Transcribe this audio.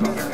Bye-bye.